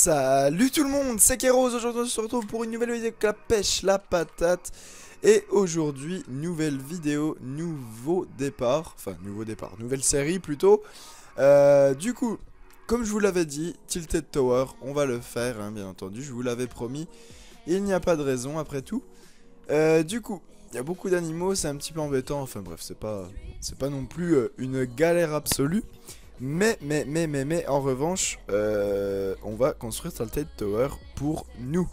Salut tout le monde, c'est Keros, aujourd'hui on se retrouve pour une nouvelle vidéo avec la pêche, la patate. Et aujourd'hui, nouvelle vidéo, nouveau départ, enfin nouveau départ, nouvelle série plutôt. Euh, Du coup, comme je vous l'avais dit, Tilted Tower, on va le faire hein, bien entendu, je vous l'avais promis. Il n'y a pas de raison après tout. Euh, Du coup, il y a beaucoup d'animaux, c'est un petit peu embêtant, enfin bref, c'est pas, pas non plus euh, une galère absolue mais, mais, mais, mais, mais, en revanche, euh, on va construire Salted Tower pour nous.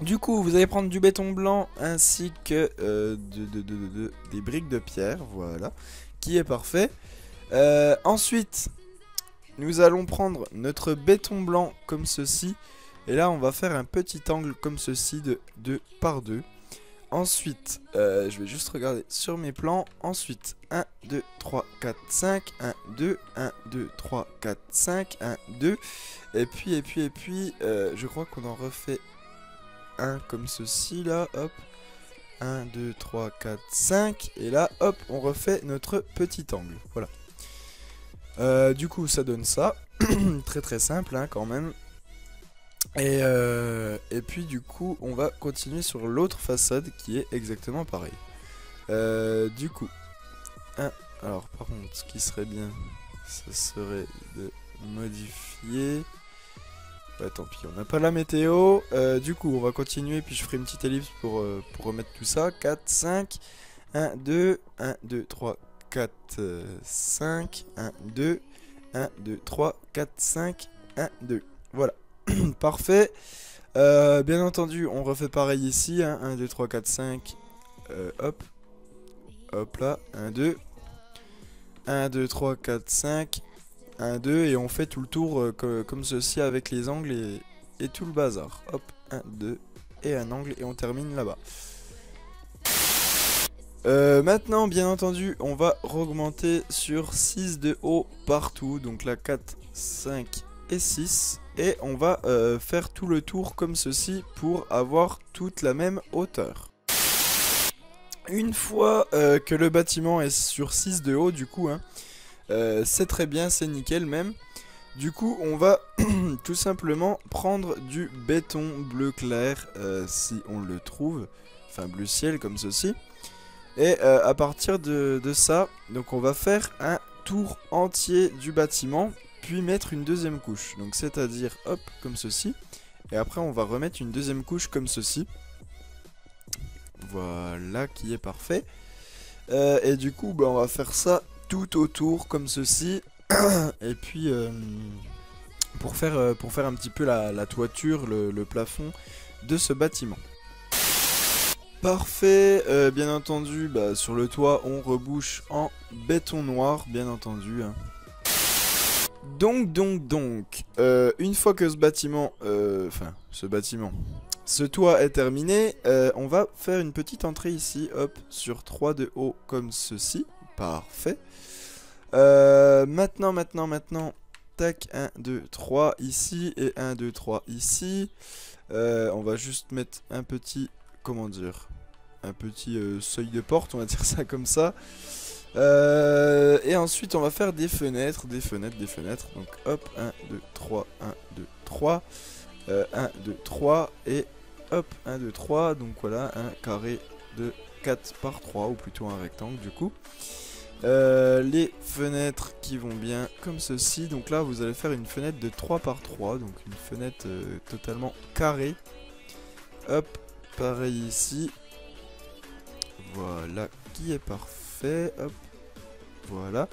Du coup, vous allez prendre du béton blanc ainsi que euh, de, des briques de pierre, voilà, qui est parfait. Euh, ensuite, nous allons prendre notre béton blanc comme ceci. Et là, on va faire un petit angle comme ceci de 2 par 2. Ensuite, euh, je vais juste regarder sur mes plans. Ensuite, 1, 2, 3, 4, 5. 1, 2, 1, 2, 3, 4, 5. 1, 2. Et puis, et puis, et puis, euh, je crois qu'on en refait un comme ceci, là. Hop. 1, 2, 3, 4, 5. Et là, hop, on refait notre petit angle. Voilà. Euh, du coup, ça donne ça. très très simple, hein, quand même. Et, euh, et puis du coup, on va continuer sur l'autre façade qui est exactement pareil. Euh, du coup, alors par contre, ce qui serait bien, ce serait de modifier... Bah tant pis, on n'a pas la météo. Euh, du coup, on va continuer, puis je ferai une petite ellipse pour remettre tout ça. 4, 5, 1, 2, 1, 2, 3, 4, 5, 1, 2, 1, 2, 3, 4, 5, 1, 2. Voilà. Parfait. Euh, bien entendu, on refait pareil ici. 1, 2, 3, 4, 5. hop. Hop là. 1, 2. 1, 2, 3, 4, 5. 1, 2. Et on fait tout le tour euh, comme ceci avec les angles et, tout le bazar. Hop. 1, 2. Et un angle. Et on termine là-bas. Euh, maintenant, bien entendu, on va augmenter sur 6 de haut partout. Donc là, 4, 5 et 6. Et on va euh, faire tout le tour comme ceci pour avoir toute la même hauteur. Une fois euh, que le bâtiment est sur 6 de haut, du coup, hein, euh, c'est très bien, c'est nickel même. Du coup, on va tout simplement prendre du béton bleu clair, si on le trouve, enfin bleu ciel comme ceci. Et à partir de, de ça, donc on va faire un tour entier du bâtiment puis mettre une deuxième couche. Donc c'est-à-dire, hop, comme ceci. Et après, on va remettre une deuxième couche comme ceci. Voilà, qui est parfait. Euh, et du coup, bah, on va faire ça tout autour, comme ceci. et puis, euh, pour, faire, euh, pour faire un petit peu la, toiture, le, plafond de ce bâtiment. Parfait, bien entendu, bah, sur le toit, on rebouche en béton noir, bien entendu. Hein. Donc, donc, donc, euh, une fois que ce bâtiment, euh, enfin, ce bâtiment, ce toit est terminé, euh, on va faire une petite entrée ici, hop, sur 3 de haut, comme ceci. Parfait. maintenant, maintenant, maintenant, tac, 1, 2, 3 ici, et 1, 2, 3 ici. on va juste mettre un petit, comment dire, un petit seuil de porte, on va dire ça comme ça. Euh, et ensuite, on va faire des fenêtres, des fenêtres, des fenêtres. Donc, hop, 1, 2, 3, 1, 2, 3. 1, 2, 3. Et hop, 1, 2, 3. Donc, voilà, un carré de 4 par 3, ou plutôt un rectangle du coup. Euh, les fenêtres qui vont bien comme ceci. Donc là, vous allez faire une fenêtre de 3 par 3. Donc, une fenêtre euh, totalement carrée. Hop, pareil ici. Voilà, qui est parfait hop, voilà.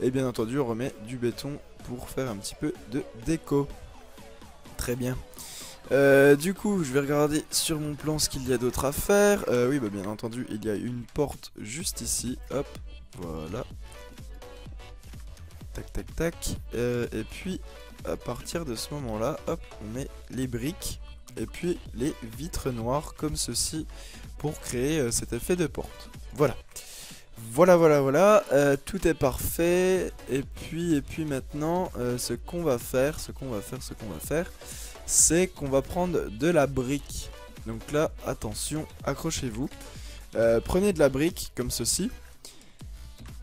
Et bien entendu, on remet du béton pour faire un petit peu de déco. Très bien. Euh, du coup, je vais regarder sur mon plan ce qu'il y a d'autre à faire. Euh, oui, bah, bien entendu, il y a une porte juste ici. Hop, voilà. Tac, tac, tac. Euh, et puis, à partir de ce moment-là, hop, on met les briques. Et puis, les vitres noires comme ceci pour créer cet effet de porte. Voilà. Voilà, voilà, voilà, euh, tout est parfait. Et puis, et puis maintenant, euh, ce qu'on va faire, ce qu'on va faire, ce qu'on va faire, c'est qu'on va prendre de la brique. Donc là, attention, accrochez-vous. Euh, prenez de la brique, comme ceci.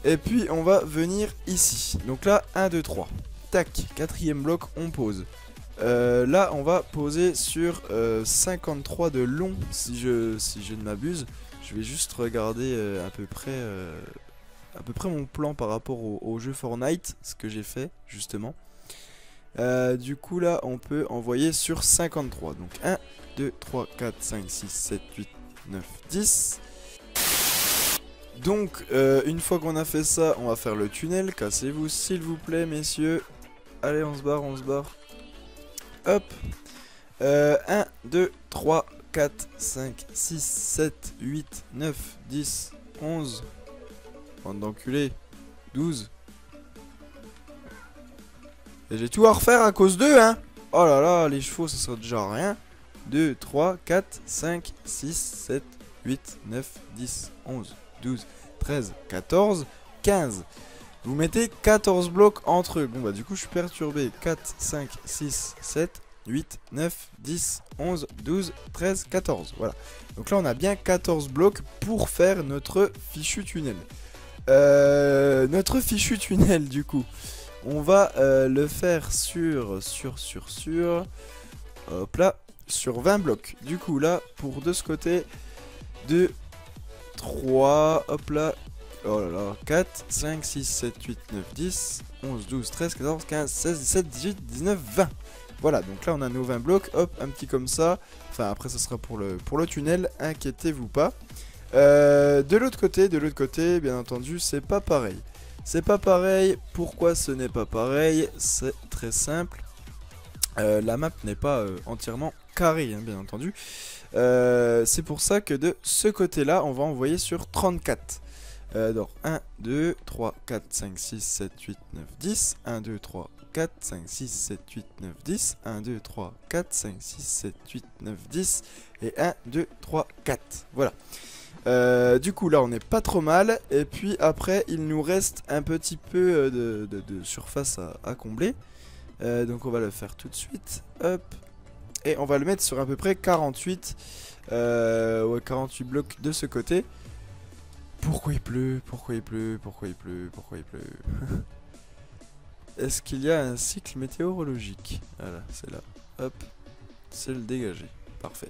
Et puis, on va venir ici. Donc là, 1, 2, 3. Tac, quatrième bloc, on pose. Là, on va poser sur 53 de long, si je, si je ne m'abuse. Je vais juste regarder à peu près à peu près mon plan par rapport au, jeu Fortnite, ce que j'ai fait justement. du coup là on peut envoyer sur 53 donc 1 2 3 4 5 6 7 8 9 10 donc, euh, une fois qu'on a fait ça, on va faire le tunnel. Cassez-vous, s'il vous plaît, messieurs. Allez, on se barre, on se barre. Hop. 1, 2, 3, 4, 5, 6, 7, 8, 9, 10, 11. Bande d'enculés. 12. Et j'ai tout à refaire à cause d'eux, hein. Oh là là, les chevaux, ça sera déjà rien. 2, 3, 4, 5, 6, 7, 8, 9, 10, 11. 12, 13, 14, 15. Vous mettez 14 blocs entre eux. Bon bah du coup je suis perturbé. 4, 5, 6, 7, 8, 9, 10, 11, 12, 13, 14. Voilà. Donc là on a bien 14 blocs pour faire notre fichu tunnel. Euh, notre fichu tunnel du coup. On va euh, le faire sur, sur, sur, sur... Hop là. Sur 20 blocs. Du coup là, pour de ce côté, de 3, hop là, oh là là, 4, 5, 6, 7, 8, 9, 10, 11, 12, 13, 14, 15, 16, 17, 18, 19, 20. Voilà, donc là on a nos 20 blocs, hop, un petit comme ça. Enfin après ça sera pour le, pour le tunnel, inquiétez-vous pas. Euh, de l'autre côté, de l'autre côté, bien entendu, c'est pas pareil. C'est pas pareil, pourquoi ce n'est pas pareil? C'est très simple. Euh, la map n'est pas euh, entièrement carrée, hein, bien entendu. C'est pour ça que de ce côté-là, on va envoyer sur 34. Euh, donc 1, 2, 3, 4, 5, 6, 7, 8, 9, 10. 1, 2, 3, 4, 5, 6, 7, 8, 9, 10. 1, 2, 3, 4, 5, 6, 7, 8, 9, 10. Et 1, 2, 3, 4. Voilà. Euh, du coup là on n'est pas trop mal et puis après il nous reste un petit peu de, surface à, combler donc on va le faire tout de suite hop et on va le mettre sur à peu près 48, euh, ouais, 48 blocs de ce côté. Pourquoi il pleut? Pourquoi il pleut? Pourquoi il pleut? Pourquoi il pleut? Est-ce qu'il y a un cycle météorologique Voilà, c'est là. Hop, c'est le dégagé. Parfait.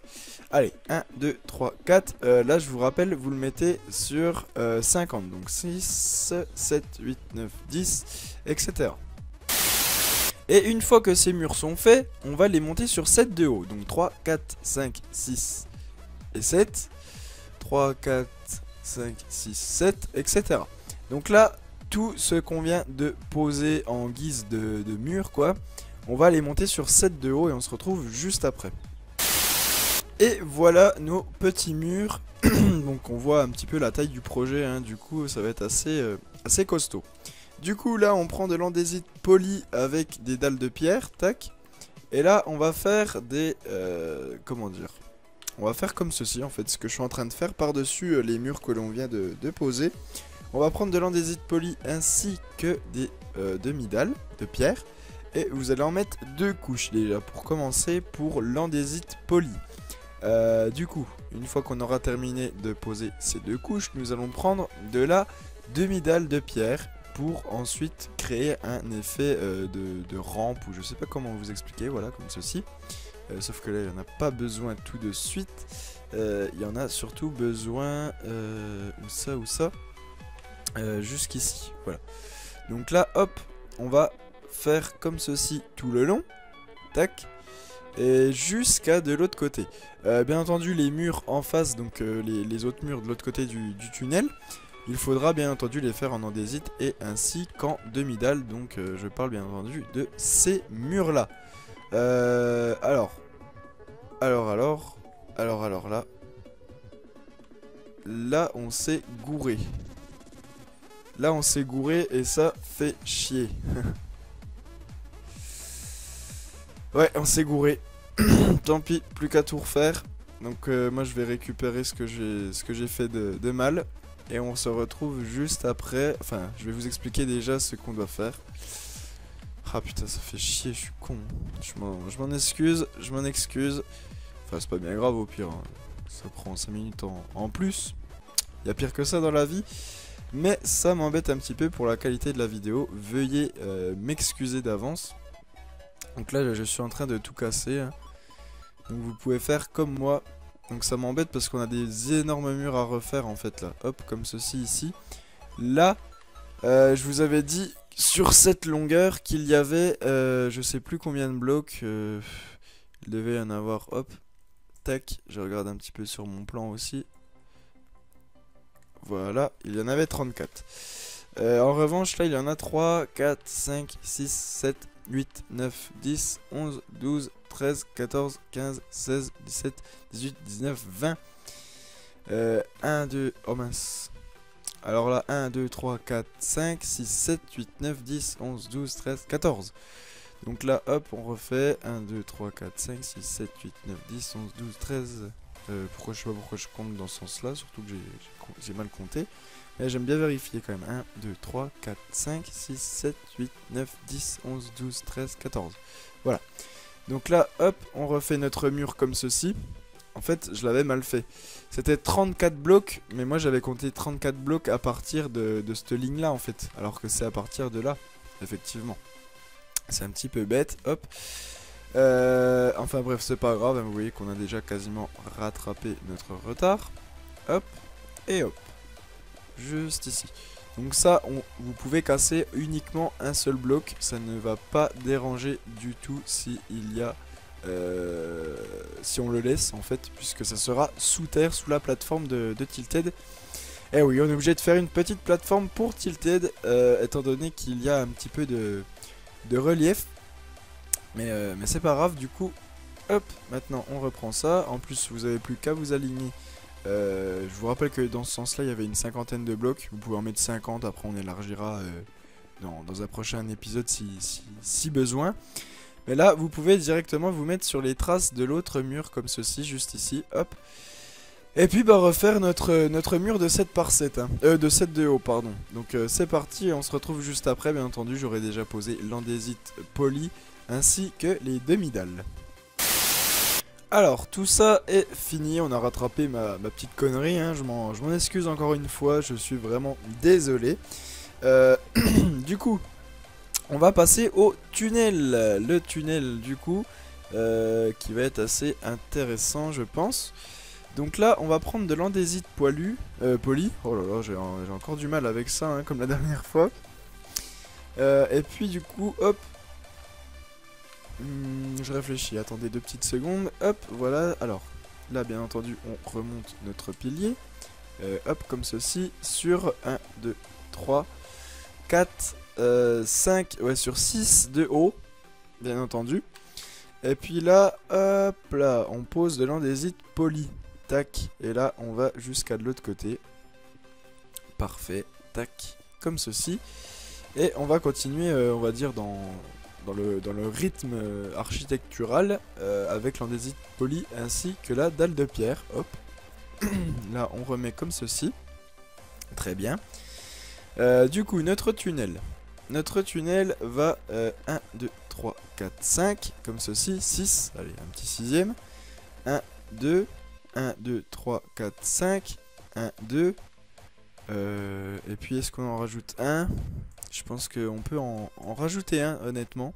Allez, 1, 2, 3, 4. là, je vous rappelle, vous le mettez sur 50. Euh, donc 6, 7, 8, 9, 10, etc. Et une fois que ces murs sont faits, on va les monter sur 7 de haut. Donc 3, 4, 5, 6 et 7. 3, 4, 5, 6, 7, etc. Donc là, tout ce qu'on vient de poser en guise de, mur, quoi, on va les monter sur 7 de haut et on se retrouve juste après. Et voilà nos petits murs. Donc on voit un petit peu la taille du projet, hein. du coup ça va être assez, euh, assez costaud. Du coup, là, on prend de l'andésite poli avec des dalles de pierre, tac. Et là, on va faire des... Euh, comment dire? On va faire comme ceci, en fait, ce que je suis en train de faire par-dessus euh, les murs que l'on vient de, poser. On va prendre de l'andésite poli ainsi que des euh, demi-dalles de pierre. Et vous allez en mettre deux couches déjà, pour commencer, pour l'andésite poli. du coup, une fois qu'on aura terminé de poser ces deux couches, nous allons prendre de la demi-dalle de pierre pour ensuite créer un effet euh, de, rampe ou je sais pas comment vous expliquer, voilà, comme ceci. Euh, sauf que là, il n'y en a pas besoin tout de suite. Euh, il y en a surtout besoin, ou ça, ou ça, jusqu'ici, voilà. Donc là, hop, on va faire comme ceci tout le long. Tac. Et jusqu'à de l'autre côté. bien entendu, les murs en face, donc les, autres murs de l'autre côté du, tunnel, il faudra bien entendu les faire en andésite et ainsi qu'en demi-dalle. Donc euh, je parle bien entendu de ces murs-là. Euh, alors. Alors, alors. Alors, alors, là. Là, on s'est gouré. Là, on s'est gouré et ça fait chier. ouais, on s'est gouré. Tant pis, plus qu'à tout refaire. Donc euh, moi je vais récupérer ce que j'ai fait de mal. Et on se retrouve juste après. Enfin, je vais vous expliquer déjà ce qu'on doit faire. Ah putain, ça fait chier, je suis con. Je m'en excuse, je m'en excuse. Enfin, c'est pas bien grave au pire. Hein. Ça prend 5 minutes en, plus. Il y a pire que ça dans la vie. Mais ça m'embête un petit peu pour la qualité de la vidéo. Veuillez euh, m'excuser d'avance. Donc là, je suis en train de tout casser. hein. Donc vous pouvez faire comme moi. Donc ça m'embête parce qu'on a des énormes murs à refaire en fait là. Hop, comme ceci ici. Là, euh, je vous avais dit sur cette longueur qu'il y avait, euh, je sais plus combien de blocs. il devait y en avoir, hop. Tac, je regarde un petit peu sur mon plan aussi. Voilà, il y en avait 34. Euh, en revanche, là, il y en a 3, 4, 5, 6, 7, 8, 9, 10, 11, 12, 13, 14, 15, 16, 17, 18, 19, 20. Euh, 1, 2, oh mince. Alors là, 1, 2, 3, 4, 5, 6, 7, 8, 9, 10, 11, 12, 13, 14. Donc là, hop, on refait 1, 2, 3, 4, 5, 6, 7, 8, 9, 10, 11, 12, 13. Euh, pourquoi je sais pas pourquoi je compte dans ce sens-là, surtout que j'ai- mal compté. Mais j'aime bien vérifier quand même. 1, 2, 3, 4, 5, 6, 7, 8, 9, 10, 11, 12, 13, 14. Voilà. Donc là, hop, on refait notre mur comme ceci. En fait, je l'avais mal fait. C'était 34 blocs, mais moi j'avais compté 34 blocs à partir de, de cette ligne-là, en fait. Alors que c'est à partir de là, effectivement. C'est un petit peu bête, hop. Euh, enfin bref, c'est pas grave, hein, vous voyez qu'on a déjà quasiment rattrapé notre retard. Hop, et hop. Juste ici. Donc ça, vous pouvez casser uniquement un seul bloc, ça ne va pas déranger du tout si il y a... euh, si on le laisse en fait, puisque ça sera sous terre, sous la plateforme de, Tilted. Et oui, on est obligé de faire une petite plateforme pour Tilted, euh, étant donné qu'il y a un petit peu de relief. Mais, euh, mais c'est pas grave, du coup, hop, maintenant on reprend ça. En plus, vous avez plus qu'à vous aligner. Euh, je vous rappelle que dans ce sens-là, il y avait une cinquantaine de blocs. Vous pouvez en mettre 50, après on élargira euh, dans, un prochain épisode si, besoin. Mais là, vous pouvez directement vous mettre sur les traces de l'autre mur, comme ceci, juste ici, hop. Et puis bah refaire notre, notre mur de 7 par 7, hein. de 7 de haut, pardon. Donc c'est parti, on se retrouve juste après, bien entendu, j'aurai déjà posé l'andésite poli ainsi que les demi-dalles. Alors, tout ça est fini, on a rattrapé ma, petite connerie, hein. je m'en excuse encore une fois, je suis vraiment désolé. Euh, du coup, on va passer au tunnel. Le tunnel, du coup, euh, qui va être assez intéressant, je pense. Donc là, on va prendre de l'andésite poilu, euh, poli. Oh là là, j'ai encore du mal avec ça, hein, comme la dernière fois. Et puis du coup, hop. Hmm, je réfléchis, attendez deux petites secondes. Hop, voilà. Alors, là, bien entendu, on remonte notre pilier. Euh, hop, comme ceci, sur 1, 2, 3, 4, 5, ouais, sur 6 de haut, bien entendu. Et puis là, hop là, on pose de l'andésite poli. Tac, et là, on va jusqu'à de l'autre côté. Parfait, tac, comme ceci. Et on va continuer, euh, on va dire, dans, dans, le, dans le rythme euh, architectural euh, avec l'andésite poli ainsi que la dalle de pierre. Hop. là, on remet comme ceci. Très bien. Euh, du coup, notre tunnel. Notre tunnel va euh, 1, 2, 3, 4, 5, comme ceci, 6. Allez, un petit sixième. 1, 2, 1, 2, 3, 4, 5. 1, 2. Euh, et puis, est-ce qu'on en rajoute un? Pense qu'on peut en, rajouter un, honnêtement.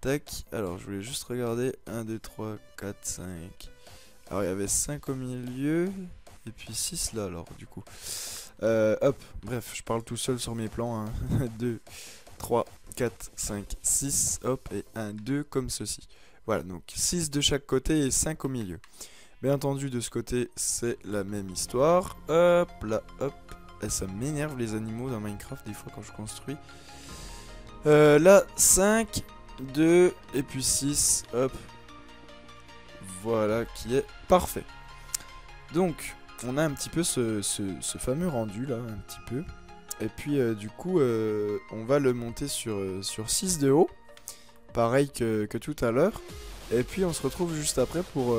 Tac. Alors, je voulais juste regarder. 1, 2, 3, 4, 5. Alors, il y avait 5 au milieu. Et puis 6 là, alors, du coup. Euh, hop, bref, je parle tout seul sur mes plans. 2, 3, 4, 5, 6. Hop, et 1, 2 comme ceci. Voilà, donc 6 de chaque côté et 5 au milieu. Bien entendu, de ce côté, c'est la même histoire. Hop, là, hop. Et ça m'énerve les animaux dans Minecraft, des fois, quand je construis. Euh, là, 5, 2, et puis 6. Hop. Voilà, qui est parfait. Donc, on a un petit peu ce, fameux rendu, là, un petit peu. Et puis, euh, du coup, euh, on va le monter sur, euh, sur 6 de haut. Pareil que, tout à l'heure. Et puis on se retrouve juste après pour,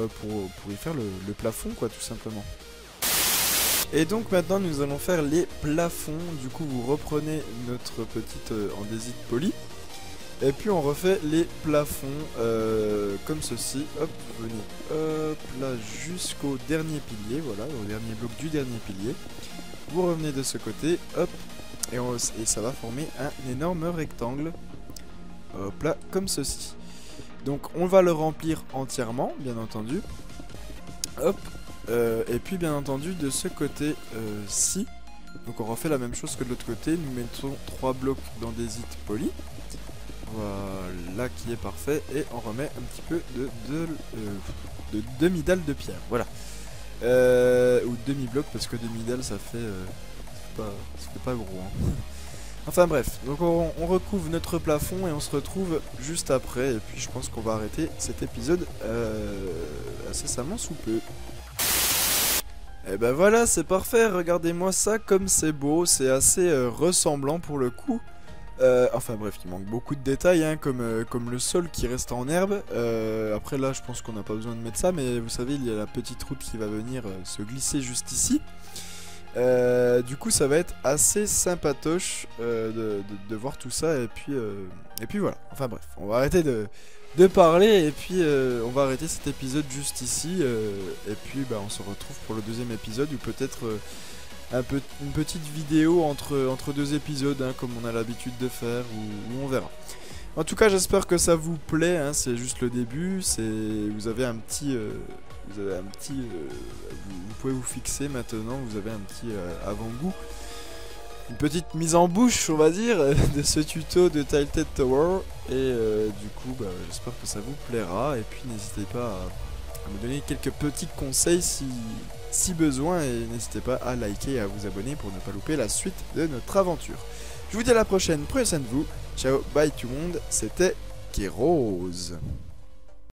y faire le plafond, quoi, tout simplement. Et donc maintenant nous allons faire les plafonds. Du coup vous reprenez notre petite euh, andésite polie. Et puis on refait les plafonds euh, comme ceci. Hop, venez hop là jusqu'au dernier pilier. Voilà, au dernier bloc du dernier pilier. Vous revenez de ce côté. Hop. Et, et ça va former un énorme rectangle. Hop là, comme ceci. Donc on va le remplir entièrement, bien entendu. Hop. Euh, et puis bien entendu de ce côté-ci. donc on refait la même chose que de l'autre côté. Nous mettons trois blocs dans des. Voilà, qui est parfait. Et on remet un petit peu de, de demi-dalle de pierre. Voilà. ou demi-bloc parce que demi-dalle ça fait... pas, pas gros. Hein. Enfin bref, donc on, recouvre notre plafond et on se retrouve juste après. Et puis je pense qu'on va arrêter cet épisode euh, incessamment sous peu. Et eh ben voilà, c'est parfait, regardez-moi ça comme c'est beau, c'est assez euh, ressemblant pour le coup. Euh, enfin bref, il manque beaucoup de détails, hein, comme, euh, comme le sol qui reste en herbe. après là, je pense qu'on n'a pas besoin de mettre ça, mais vous savez, il y a la petite route qui va venir se glisser juste ici. Du coup, ça va être assez sympatoche de, voir tout ça. Et puis, et puis voilà. Enfin bref, on va arrêter de, parler. Et puis, on va arrêter cet épisode juste ici. et puis, bah, on se retrouve pour le deuxième épisode. Ou peut-être un peu, une petite vidéo entre, deux épisodes, hein, comme on a l'habitude de faire. Ou, on verra. En tout cas, j'espère que ça vous plaît. Hein, c'est juste le début. Vous avez un petit vous avez un petit. Euh, vous, pouvez vous fixer maintenant, vous avez un petit euh, avant-goût. Une petite mise en bouche, on va dire, de ce tuto de Tilted Tower. Et euh, du coup, bah, j'espère que ça vous plaira. Et puis n'hésitez pas à, me donner quelques petits conseils si, si besoin. Et n'hésitez pas à liker et à vous abonner pour ne pas louper la suite de notre aventure. Je vous dis à la prochaine, prenez soin de vous. Ciao, bye tout le monde, c'était Kéros.